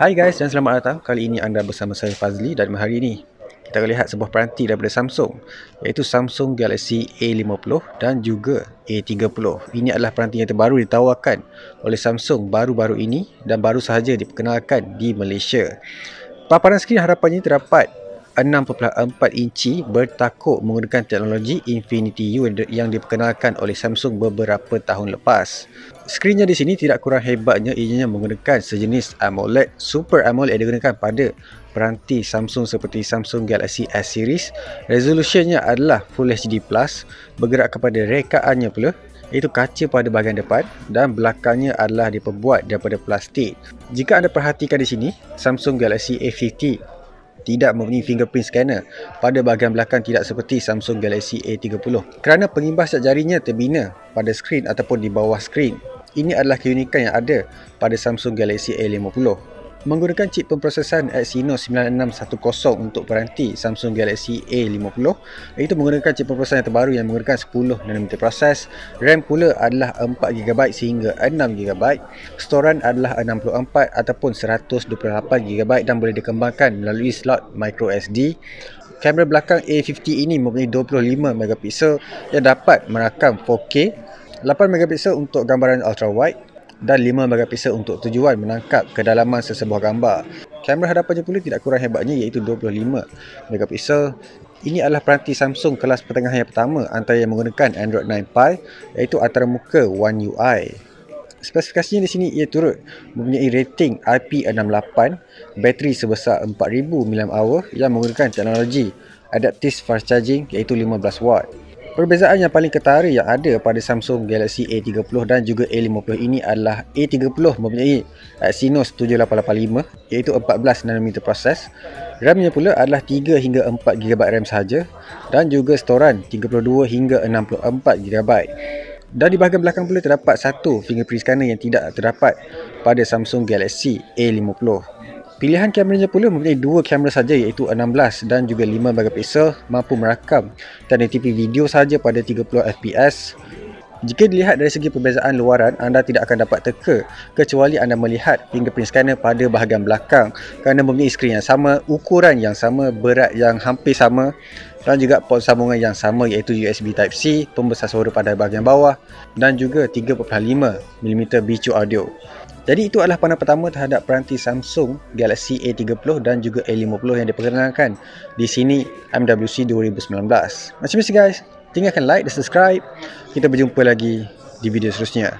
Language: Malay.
Hai guys dan selamat datang. Kali ini anda bersama saya Fazli dan hari ini kita akan lihat sebuah peranti daripada Samsung iaitu Samsung Galaxy A50 dan juga A30. Ini adalah peranti yang terbaru ditawarkan oleh Samsung baru-baru ini dan baru sahaja diperkenalkan di Malaysia. Paparan skrin harapannya terdapat 6.4 inci bertakuk menggunakan teknologi Infinity U yang diperkenalkan oleh Samsung beberapa tahun lepas. Skrinnya di sini tidak kurang hebatnya ianya menggunakan sejenis AMOLED Super AMOLED yang digunakan pada peranti Samsung seperti Samsung Galaxy S series. Resolusinya adalah Full HD+, bergerak kepada rekaannya pula iaitu kaca pada bahagian depan dan belakangnya adalah diperbuat daripada plastik. Jika anda perhatikan di sini, Samsung Galaxy A50 tidak mempunyai fingerprint scanner pada bahagian belakang tidak seperti Samsung Galaxy A30 kerana pengimbas jarinya terbina pada skrin ataupun di bawah skrin. Ini adalah keunikan yang ada pada Samsung Galaxy A50 menggunakan chip pemprosesan Exynos 9610 untuk peranti Samsung Galaxy A50 iaitu menggunakan chip pemprosesan yang terbaru yang menggunakan 10 nanometer proses. RAM pula adalah 4GB sehingga 6GB storan adalah 64 ataupun 128GB dan boleh dikembangkan melalui slot microSD kamera belakang A50 ini mempunyai 25MP yang dapat merakam 4K 8MP untuk gambaran ultra wide dan 5 megapixel untuk tujuan menangkap kedalaman sesebuah gambar. Kamera hadapannya pula tidak kurang hebatnya iaitu 25 megapixel. Ini adalah peranti Samsung kelas pertengahan yang pertama antara yang menggunakan Android 9 Pie iaitu antarmuka One UI. Spesifikasinya di sini ia turut mempunyai rating IP68, bateri sebesar 4000 mAh yang menggunakan teknologi Adaptive Fast Charging iaitu 15 watt. Perbezaan yang paling ketara yang ada pada Samsung Galaxy A30 dan juga A50 ini adalah A30 mempunyai Exynos 7885 iaitu 14 nanometer proses. RAM-nya pula adalah 3 hingga 4 GB RAM sahaja dan juga storan 32 hingga 64 GB. Dan di bahagian belakang pula terdapat satu fingerprint scanner yang tidak terdapat pada Samsung Galaxy A50. Pilihan kameranya pula mempunyai dua kamera saja iaitu 16 dan juga 5 megapixel mampu merakam dan NTP video saja pada 30 fps. Jika dilihat dari segi perbezaan luaran, anda tidak akan dapat teka kecuali anda melihat fingerprint scanner pada bahagian belakang kerana mempunyai skrin yang sama, ukuran yang sama, berat yang hampir sama dan juga port sambungan yang sama iaitu USB Type-C, pembesar suara pada bahagian bawah dan juga 3.5mm bicu audio. Jadi itu adalah pandangan pertama terhadap peranti Samsung Galaxy A30 dan juga A50 yang diperkenalkan di sini MWC 2019. Macam biasa guys, tinggalkan like dan subscribe. Kita berjumpa lagi di video seterusnya.